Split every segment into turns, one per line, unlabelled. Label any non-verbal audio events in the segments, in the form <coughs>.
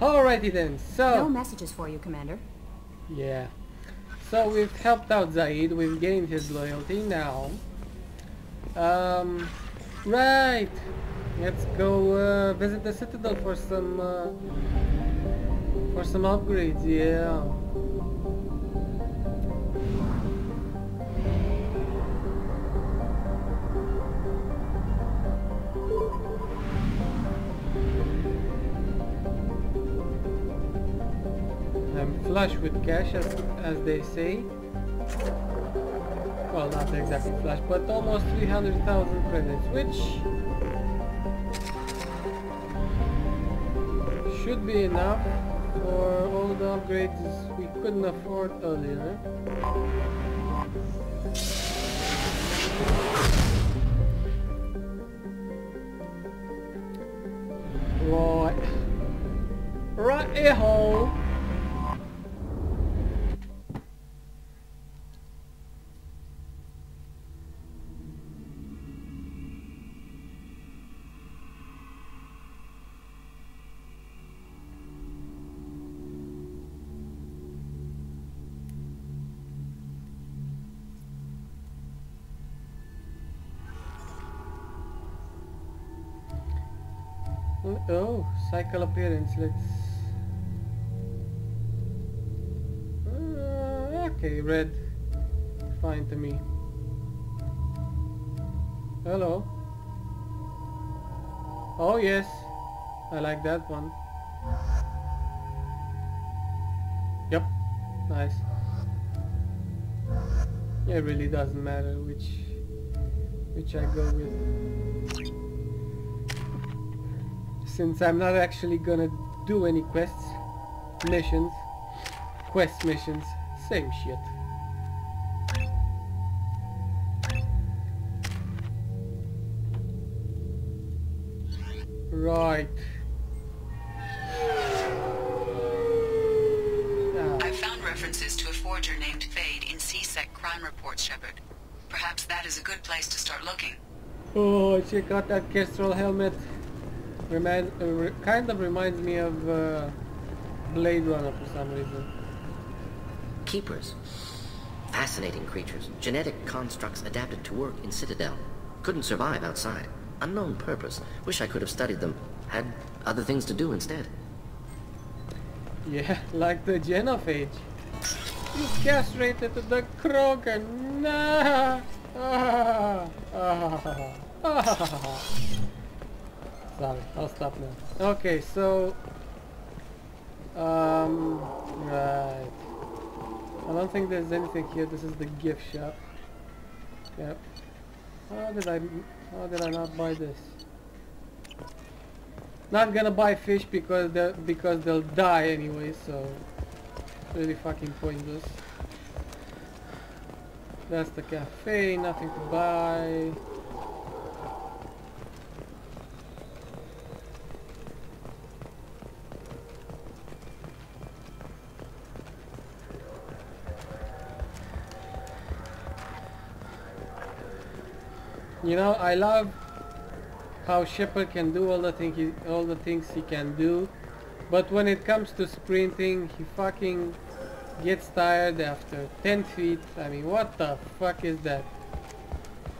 Alrighty then, so...
No messages for you, Commander.
Yeah. So we've helped out Zaeed, we've gained his loyalty now. Um, right. Let's go uh, visit the Citadel for some uh, for some upgrades. Yeah. Flush with cash, as, as they say. Well, not exactly flush, but almost 300,000 credits, which should be enough for all the upgrades we couldn't afford earlier. Right. Right eh, here, cycle appearance. Let's. Uh, okay, red. Fine to me. Hello. Oh yes, I like that one. Yep, nice. It really doesn't matter which which I go with since I'm not actually gonna do any quests, missions, quest missions, same shit. Right. Ah,
I've found references to a forger named Fade in C-Sec crime reports, Shepard. Perhaps that is a good place to start looking.
Oh, check out that Kestrel helmet. Remind, uh, re kind of reminds me of uh, Blade Runner for some reason.
Keepers. Fascinating creatures. Genetic constructs adapted to work in Citadel. Couldn't survive outside. Unknown purpose. Wish I could have studied them. Had other things to do instead.
Yeah, <laughs> like the Genophage. You castrated the Krogan. Nah. <laughs> Ah, ah, ah. Sorry, I'll stop now. Okay, so um right. I don't think there's anything here. This is the gift shop. Yep. How did I how did I not buy this? Not gonna buy fish because they because they'll die anyway, so really fucking pointless. That's the cafe, nothing to buy. You know, I love how Shepard can do all the thing he, all the things he can do, but when it comes to sprinting, he fucking gets tired after 10 feet. I mean, what the fuck is that?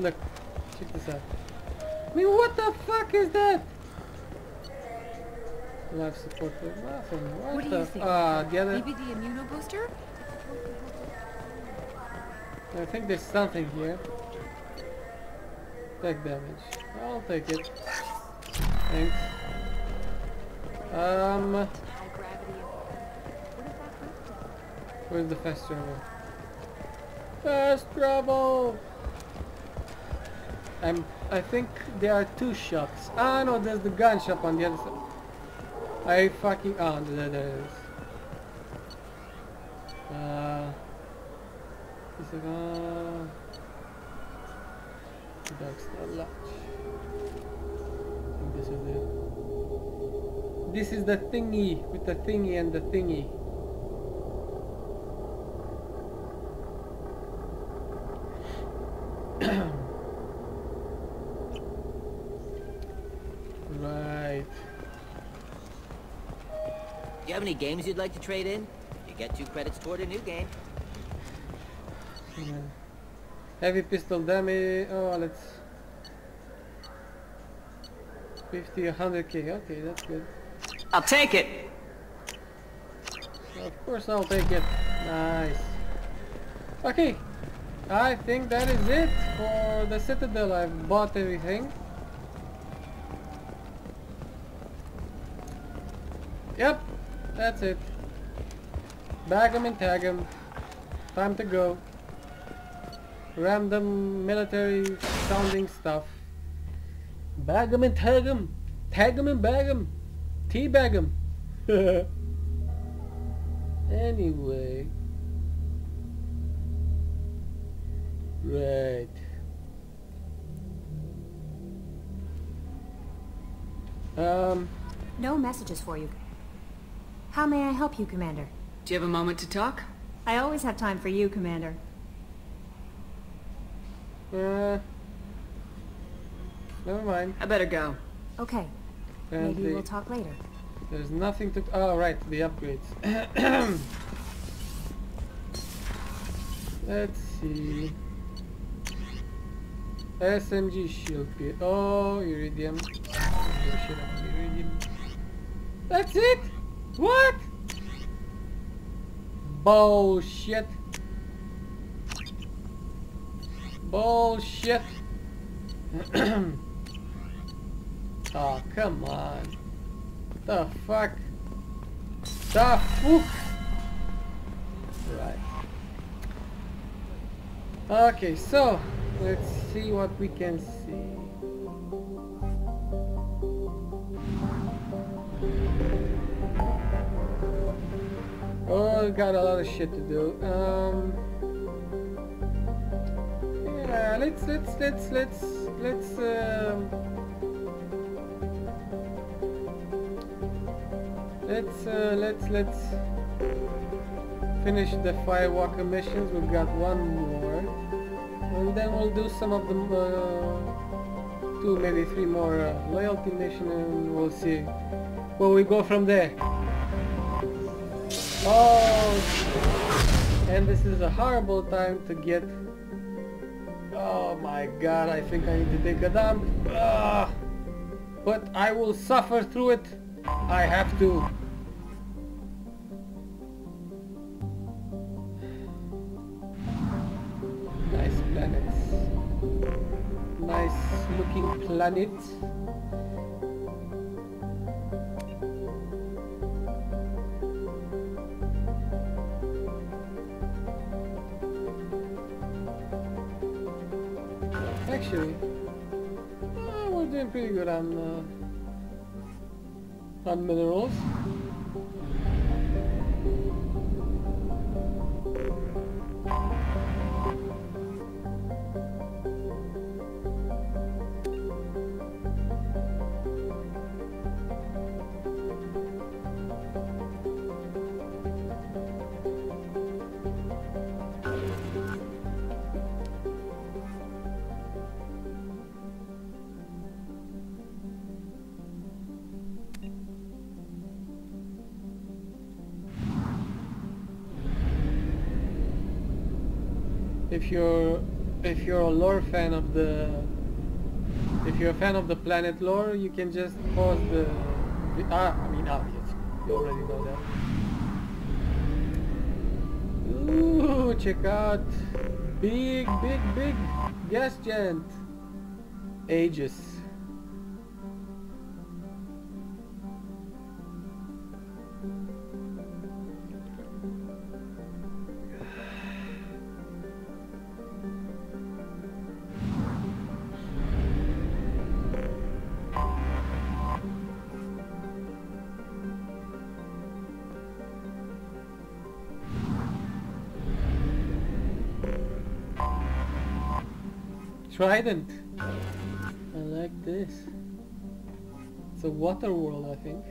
Look, check this out. I mean, what the fuck is that? Life support for nothing. What,
What
the? Ah, the other.
Maybe the immunobooster?
I think there's something here. Take damage. I'll take it. Thanks. Um, where's the fast travel? Fast travel! I'm, I think there are two shops. Ah no, there's the gun shop on the other side. I fucking, oh, there, there it is. Uh, is it, uh, that's the latch. This is it. This is the thingy with the thingy and the thingy. <coughs> right.
Do you have any games you'd like to trade in? You get two credits toward a new game.
Yeah. Heavy pistol damage. Oh, let's. 50, 100k. Okay, that's good.
I'll take it.
Of course, I'll take it. Nice. Okay. I think that is it for the Citadel. I've bought everything. Yep, that's it. Bag 'em and tag 'em. Time to go. Random military sounding stuff. Bag 'em and tag 'em. Tag 'em and bag 'em. Teabag 'em. <laughs> anyway. Right. Um,
No messages for you. How may I help you, Commander?
Do you have a moment to talk?
I always have time for you, Commander.
Uh, never mind.
I better go.
Okay,
And
maybe
the-
we'll talk later.
There's nothing to... Oh, right, the upgrades. <clears throat> Let's see. SMG shield kit. Oh, iridium. Iridium. That's it? What? Bullshit. Bullshit. <clears throat> oh, come on. The fuck? The fuck? Right. Okay, so let's see what we can see. Oh, got a lot of shit to do. Um, let's let's let's let's let's um, let's uh, let's let's finish the Firewalker missions. We've got one more, and then we'll do some of the uh, two, maybe three more uh, loyalty mission, and we'll see where we go from there. Oh, and this is a horrible time to get. Oh my god, I think I need to take a dump. Ah, but I will suffer through it. I have to. Nice planets. Nice looking planet. Actually, uh, we're doing pretty good on uh, on minerals. If you're if you're a lore fan of the if you're a fan of the planet lore you can just pause the, the ah I mean yes you already know that. Ooh check out. Big big big gas giant Aegis Trident. I like this. It's a water world, I think.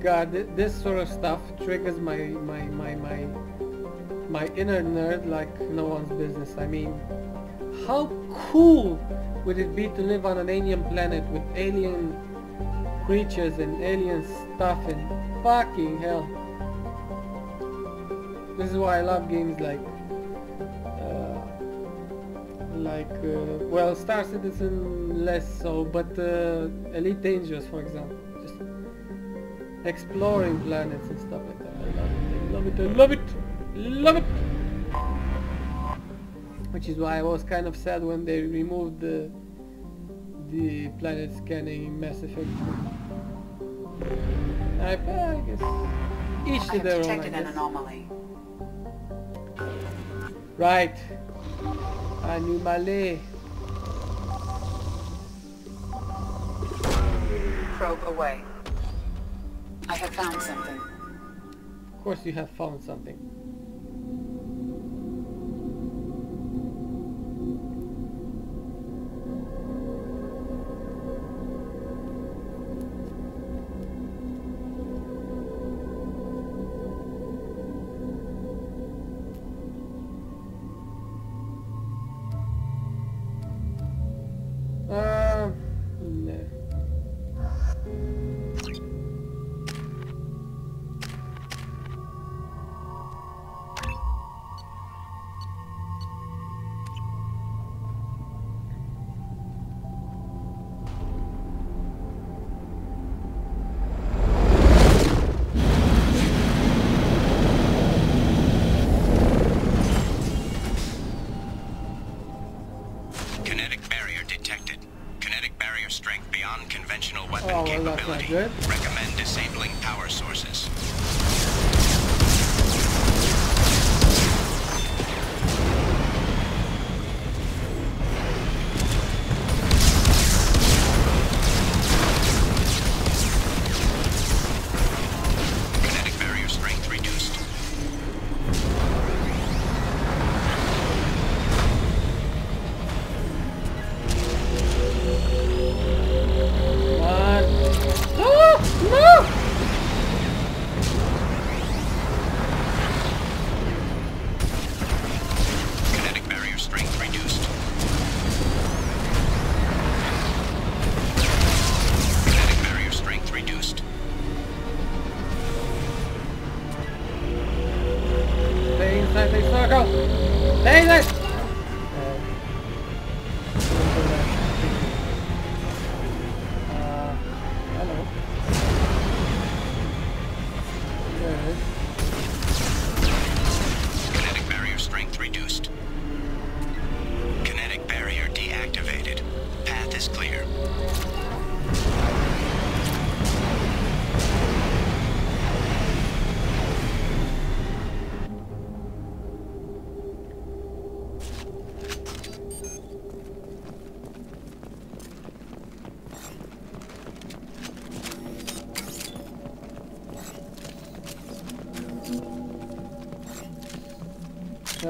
god, thi- this sort of stuff triggers my my my my my inner nerd like no one's business. I mean, how cool would it be to live on an alien planet with alien creatures and alien stuff and fucking hell. This is why I love games like uh, like uh, well Star Citizen less so but uh, Elite Dangerous for example. Just exploring planets and stuff like that. I love it. I love it. I love it. Love it. Which is why I was kind of sad when they removed the the planet scanning in Mass Effect 3 I, I guess each
I
to
have
their own
detected an anomaly.
Right. Anomaly.
Probe away. I have found something.
Of course you have found something.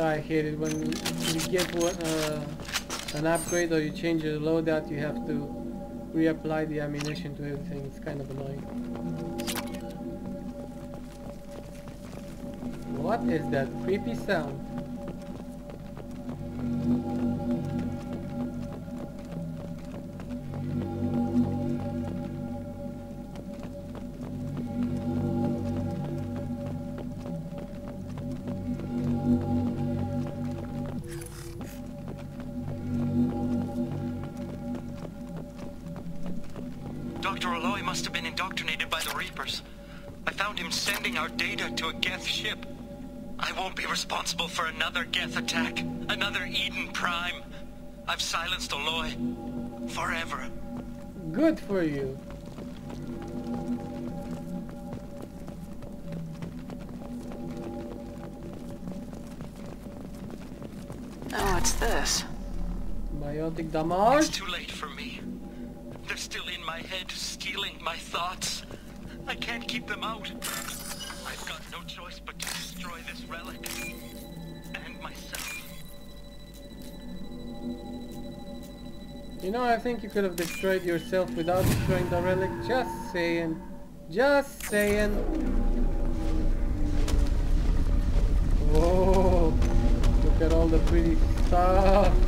I hate it when you get uh, an upgrade or you change your loadout, you have to reapply the ammunition to everything. It's kind of annoying. What is that creepy sound?
Responsible for another Geth attack, another Eden Prime. I've silenced Aloy. Forever.
Good for you.
Oh, what's this?
Biotic damage?
It's too late for me. They're still in my head, stealing my thoughts. I can't keep them out. I've got no choice but to destroy this relic. And myself.
You know, I think you could have destroyed yourself without destroying the relic. Just saying. Just saying. Whoa! Look at all the pretty stuff.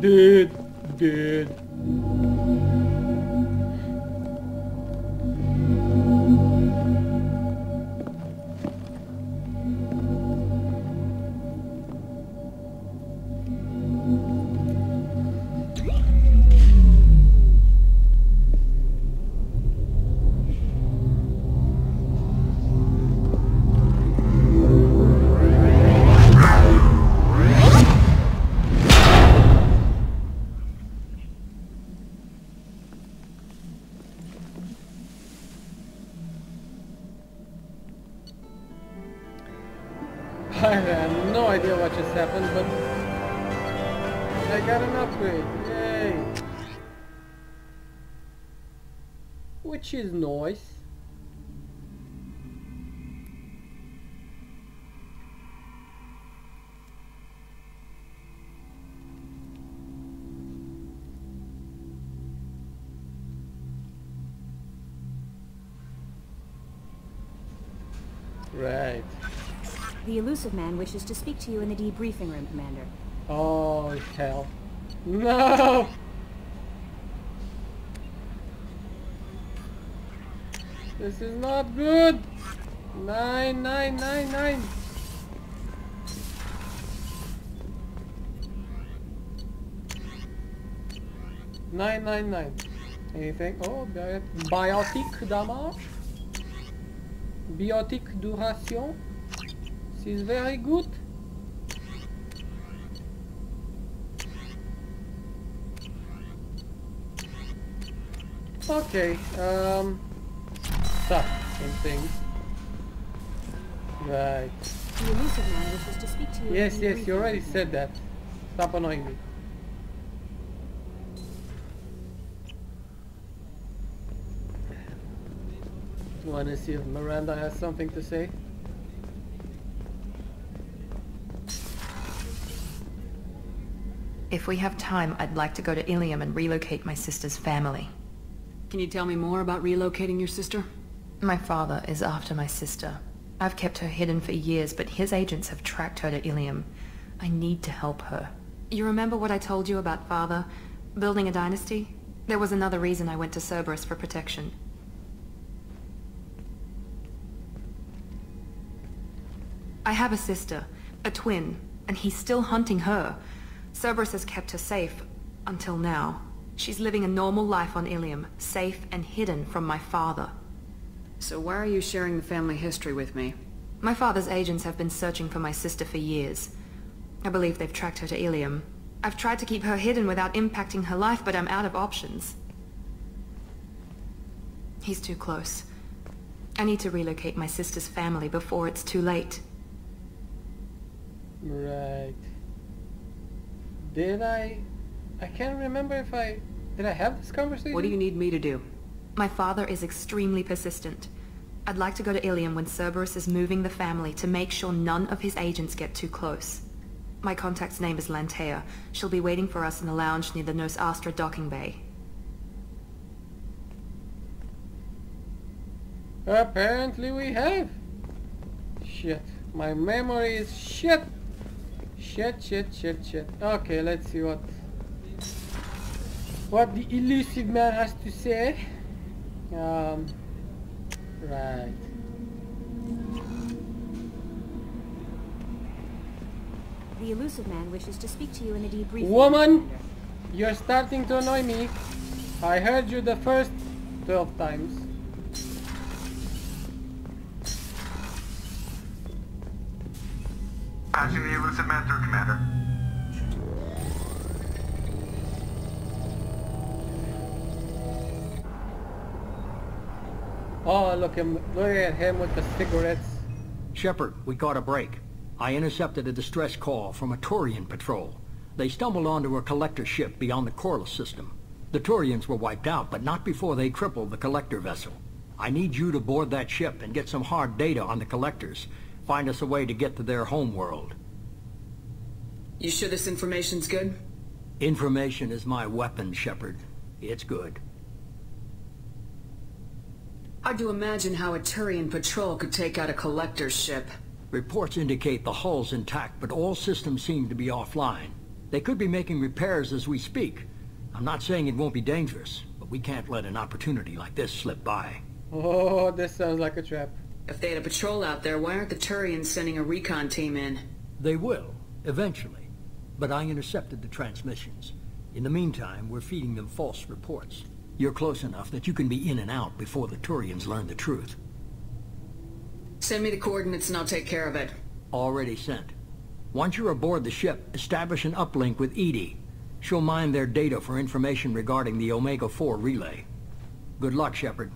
Dude. Dude, <laughs> I have no idea what just happened, but I got an upgrade. Yay! Which is nice.
Elusive man wishes to speak to you in the debriefing room, Commander.
Oh, hell. No! This is not good! Nine, nine, nine, nine! Nine, nine, nine. Anything? Oh, biotic damage? Biotic duration? This is very good. Okay, um, stuff and things. Right.
The Illusive Man wishes to speak to you.
Yes, yes, you already said that. Stop annoying me. Wanna see if Miranda has something to say?
If we have time, I'd like to go to Ilium and relocate my sister's family.
Can you tell me more about relocating your sister?
My father is after my sister. I've kept her hidden for years, but his agents have tracked her to Ilium. I need to help her. You remember what I told you about father? Building a dynasty? There was another reason I went to Cerberus for protection. I have a sister, a twin, and he's still hunting her. Cerberus has kept her safe, until now. She's living a normal life on Ilium, safe and hidden from my father.
So why are you sharing the family history with me?
My father's agents have been searching for my sister for years. I believe they've tracked her to Ilium. I've tried to keep her hidden without impacting her life, but I'm out of options. He's too close. I need to relocate my sister's family before it's too late.
Right. Did I... I can't remember if I... Did I have this conversation?
What do you need me to do?
My father is extremely persistent. I'd like to go to Ilium when Cerberus is moving the family to make sure none of his agents get too close. My contact's name is Lanteia. She'll be waiting for us in the lounge near the Nos Astra docking bay.
Apparently we have. Shit. My memory is shit. Shit, shit, shit, shit. Okay, let's see what... What the Illusive Man has to say. Um... Right.
The Illusive Man wishes to speak to you in the debriefing room,
Woman! You're starting to annoy me. I heard you the first 12 times. Look him! Look at him with the cigarettes.
Shepard, we caught a break. I intercepted a distress call from a Turian patrol. They stumbled onto a collector ship beyond the Korlus system. The Turians were wiped out, but not before they crippled the collector vessel. I need you to board that ship and get some hard data on the collectors. Find us a way to get to their homeworld.
You sure this information's good?
Information is my weapon, Shepard. It's good.
Hard to imagine how a Turian patrol could take out a collector's ship.
Reports indicate the hull's intact, but all systems seem to be offline. They could be making repairs as we speak. I'm not saying it won't be dangerous, but we can't let an opportunity like this slip by.
Oh, this sounds like a trap.
If they had a patrol out there, why aren't the Turians sending a recon team in?
They will, eventually. But I intercepted the transmissions. In the meantime, we're feeding them false reports. You're close enough that you can be in and out before the Turians learn the truth.
Send me the coordinates and I'll take care of it.
Already sent. Once you're aboard the ship, establish an uplink with EDI. She'll mine their data for information regarding the Omega-4 relay. Good luck, Shepard.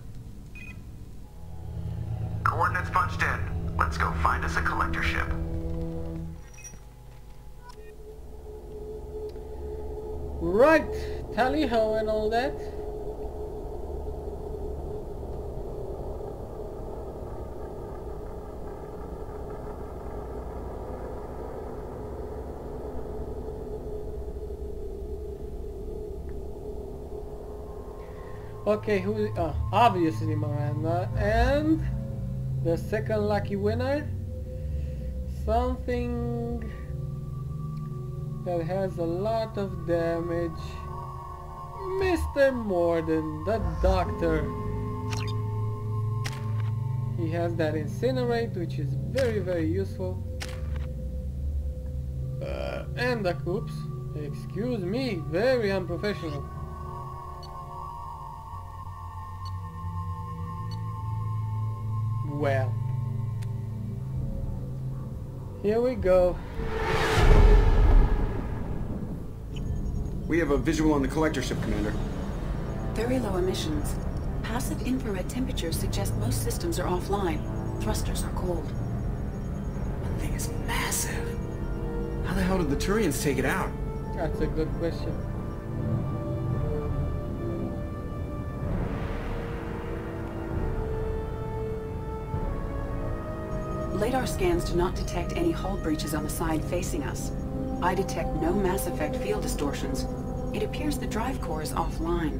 Coordinates punched in. Let's go find us a collector ship.
Right, tally ho and all that. Okay, who? Uh, obviously Miranda, and the second lucky winner. Something that has a lot of damage. Mr. Mordin, the doctor. He has that incinerate, which is very, very useful. Uh, and the oops, excuse me, very unprofessional. Well, here we go.
We have a visual on the collector ship, Commander.
Very low emissions. Passive infrared temperatures suggest most systems are offline. Thrusters are cold.
That thing is massive. How the hell did the Turians take it out?
That's a good question.
Radar scans do not detect any hull breaches on the side facing us. I detect no mass effect field distortions. It appears the drive core is offline.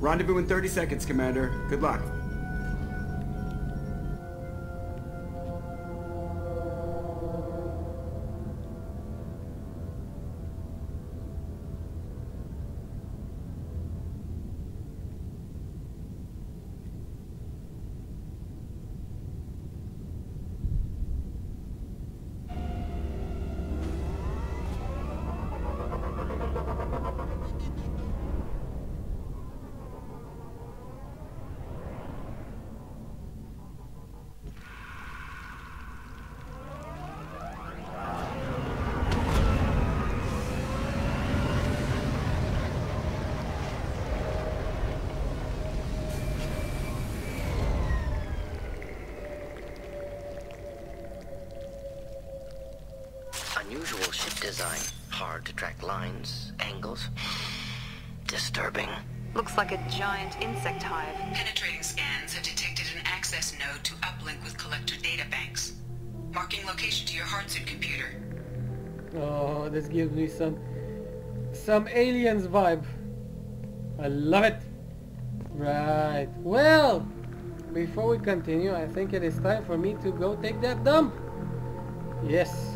Rendezvous in 30 seconds, Commander. Good luck.
Unusual ship design. Hard to track lines, angles. <sighs> Disturbing.
Looks like a giant insect hive.
Penetrating scans have detected an access node to uplink with collector data banks. Marking location to your hardsuit computer.
Oh, this gives me some some aliens vibe. I love it. Right. Well, before we continue, I think it is time for me to go take that dump. Yes, we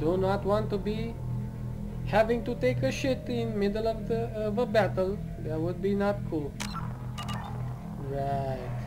do not want to be having to take a shit in middle of the uh, of a battle. That would be not cool. Right.